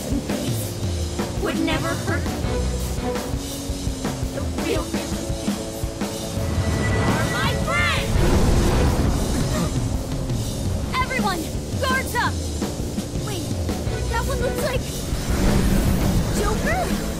handsome face would never hurt The real are my friends! Everyone, guards up! Wait, that one looks like... Joker?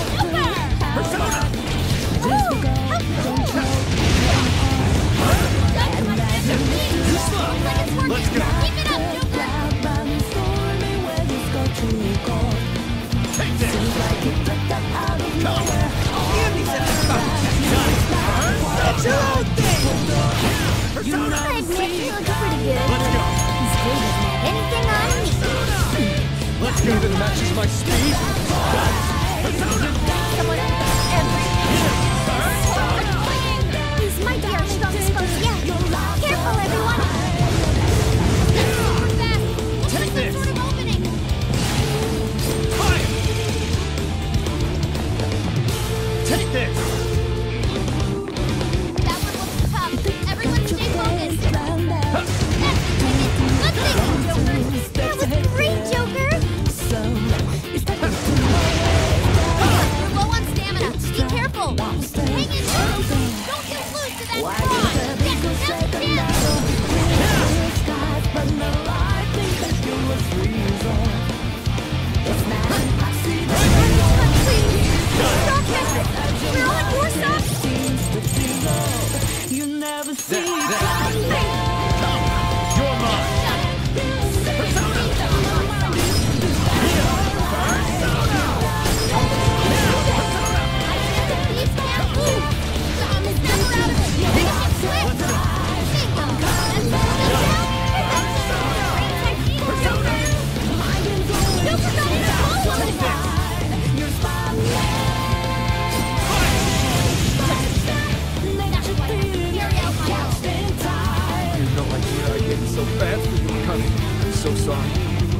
thing! Admit you look pretty good. Let's go! Doesn't have anything on me. Let's go that matches my speed! These might be our. Careful, everyone! Some this. Take this!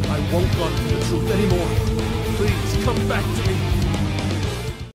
I won't run from the truth anymore. Please, come back to me.